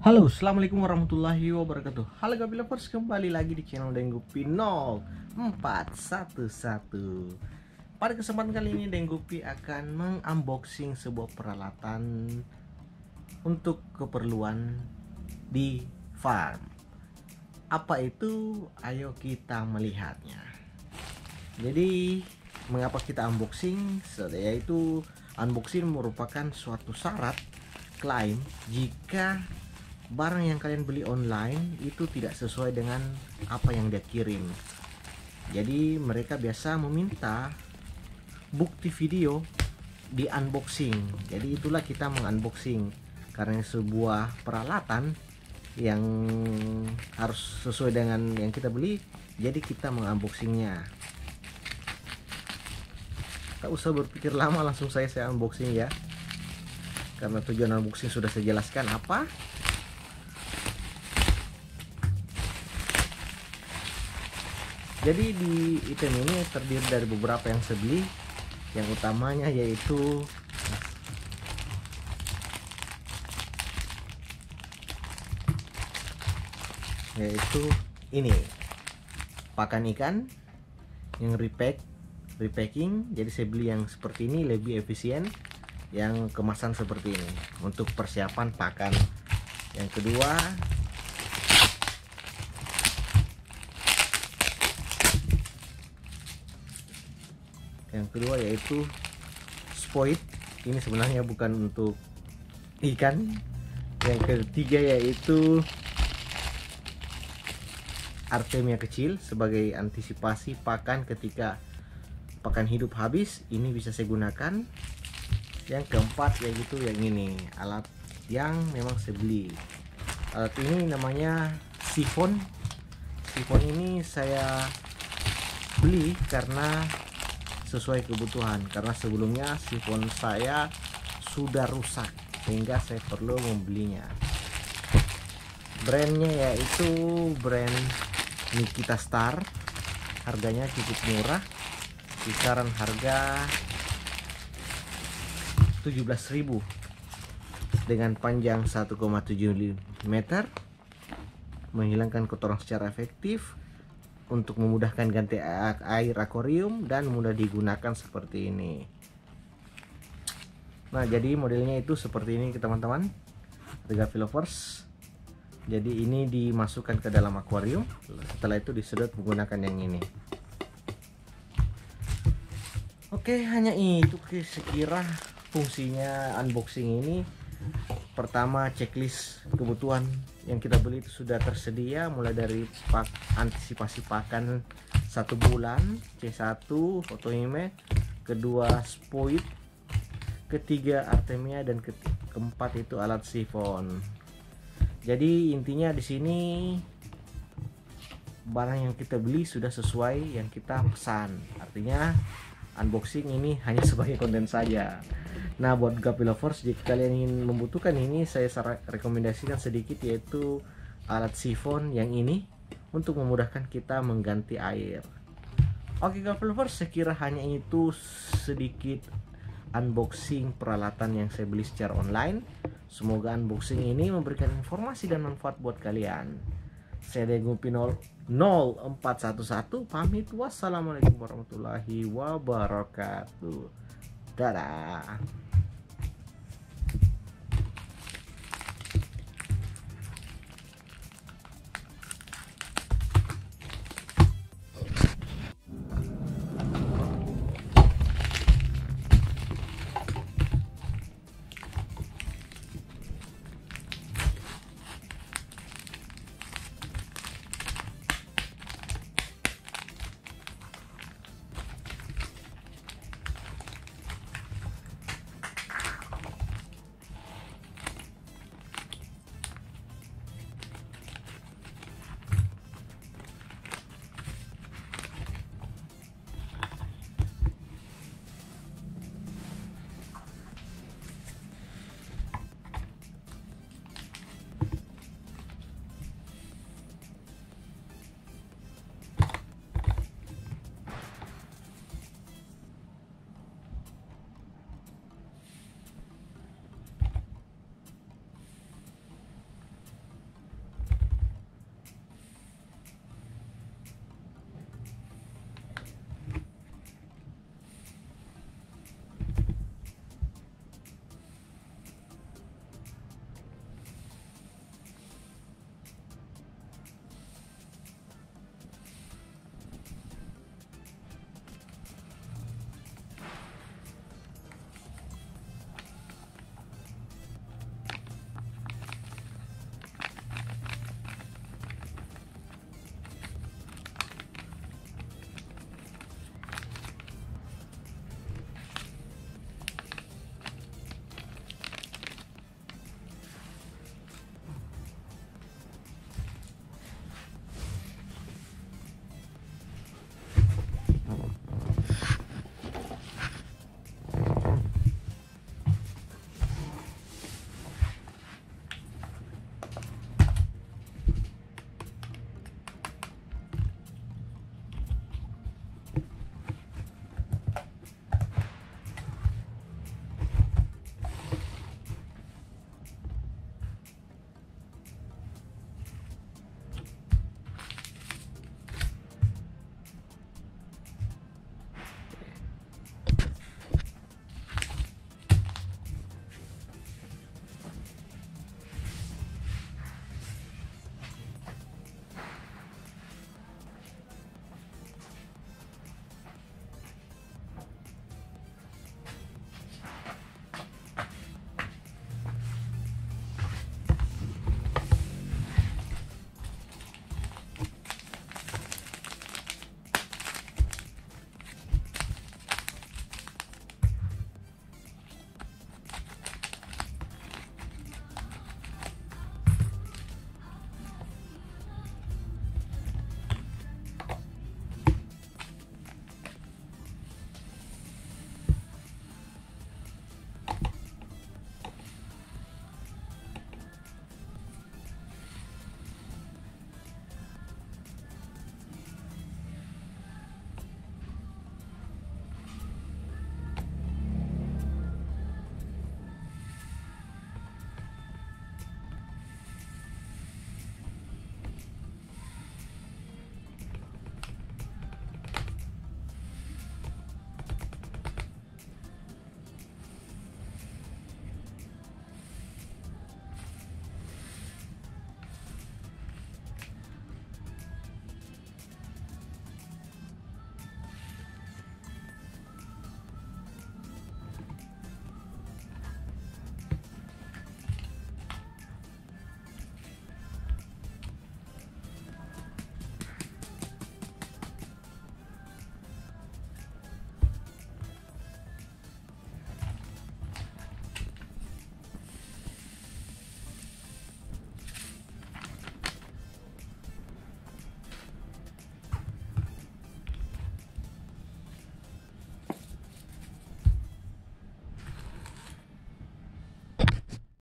Halo, Assalamualaikum warahmatullahi wabarakatuh Halo Gabi Lovers, kembali lagi di channel Denggupi 0411 Pada kesempatan kali ini Denggupi akan mengunboxing sebuah peralatan Untuk keperluan di farm Apa itu? Ayo kita melihatnya Jadi, mengapa kita unboxing? Yaitu, unboxing merupakan suatu syarat klaim jika barang yang kalian beli online itu tidak sesuai dengan apa yang dia kirim. Jadi mereka biasa meminta bukti video di unboxing. Jadi itulah kita mengunboxing karena sebuah peralatan yang harus sesuai dengan yang kita beli. Jadi kita mengunboxingnya. Tak usah berpikir lama langsung saya saya unboxing ya. Karena tujuan unboxing sudah saya jelaskan apa jadi di item ini terdiri dari beberapa yang saya beli yang utamanya yaitu yaitu ini. Pakan ikan yang repack repacking. Jadi saya beli yang seperti ini lebih efisien. Yang kemasan seperti ini. Untuk persiapan pakan. Yang kedua yang kedua yaitu spoit ini sebenarnya bukan untuk ikan. Yang ketiga yaitu artemia kecil sebagai antisipasi pakan ketika pakan hidup habis. Ini bisa saya gunakan. Yang keempat yaitu yang ini alat yang memang saya beli. Alat ini namanya sifon sifon ini saya beli karena sesuai kebutuhan. Karena sebelumnya sifon saya sudah rusak sehingga saya perlu membelinya. Brandnya yaitu brand Nikita Star. Harganya cukup murah kisaran harga 17.000 dengan panjang 1,75 meter menghilangkan kotoran secara efektif untuk memudahkan ganti air akuarium dan mudah digunakan seperti ini. Nah jadi modelnya itu seperti ini teman-teman Rega lovers jadi ini dimasukkan ke dalam akuarium. Setelah itu disedot menggunakan yang ini. Oke hanya itu sekira fungsinya unboxing ini pertama checklist kebutuhan yang kita beli itu sudah tersedia mulai dari pak antisipasi pakan satu bulan C1 fotoime kedua spoit ketiga artemia dan ke keempat itu alat sifon. Jadi intinya di sini barang yang kita beli sudah sesuai yang kita pesan. Artinya unboxing ini hanya sebagai konten saja Nah buat Gapi Lovers jika kalian ingin membutuhkan ini saya rekomendasikan sedikit yaitu alat sifon yang ini untuk memudahkan kita mengganti air. Oke Gapi Lovers sekira hanya itu sedikit unboxing peralatan yang saya beli secara online. Semoga unboxing ini memberikan informasi dan manfaat buat kalian. Saya Degu Pinol 0411 pamit wassalamualaikum warahmatullahi wabarakatuh. Dadah.